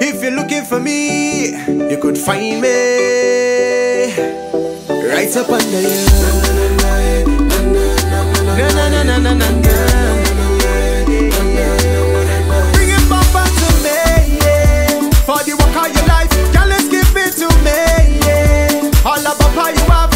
If you're looking for me, you could find me right up under you. Bring it back up to me, yeah. For the work of your life, girl, let's give it to me, yeah. All about how you have,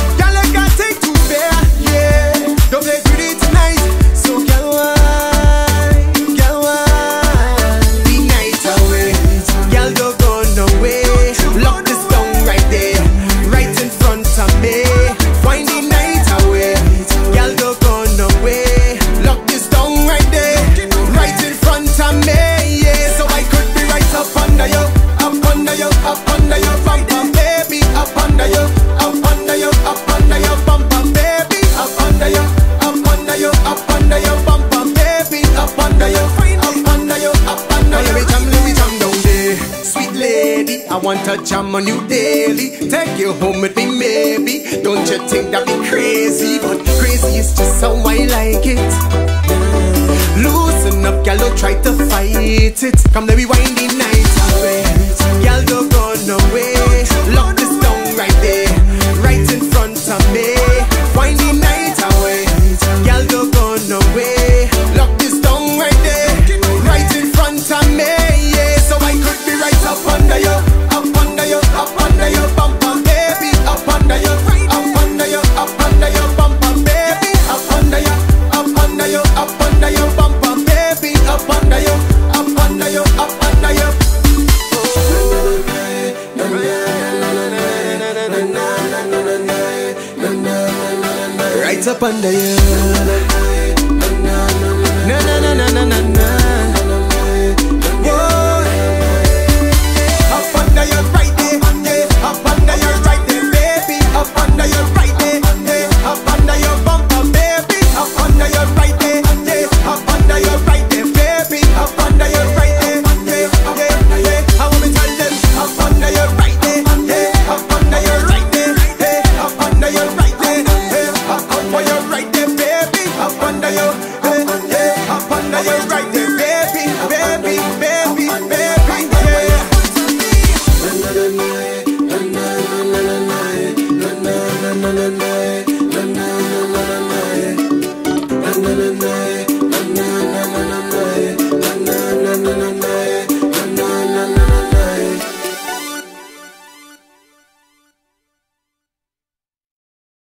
I want to jam on you daily. Take you home with me, maybe. Don't you think that'd be crazy? But crazy is just how I like it. Loosen up, girl, don't try to fight it. Come, let me wind the night away. Girl, don't go nowhere. Lock this down right there, right in front of me. Wind the night away. Girl, don't go nowhere. Lock this it's up under you. Now you're right there, baby, baby, baby, baby, yeah.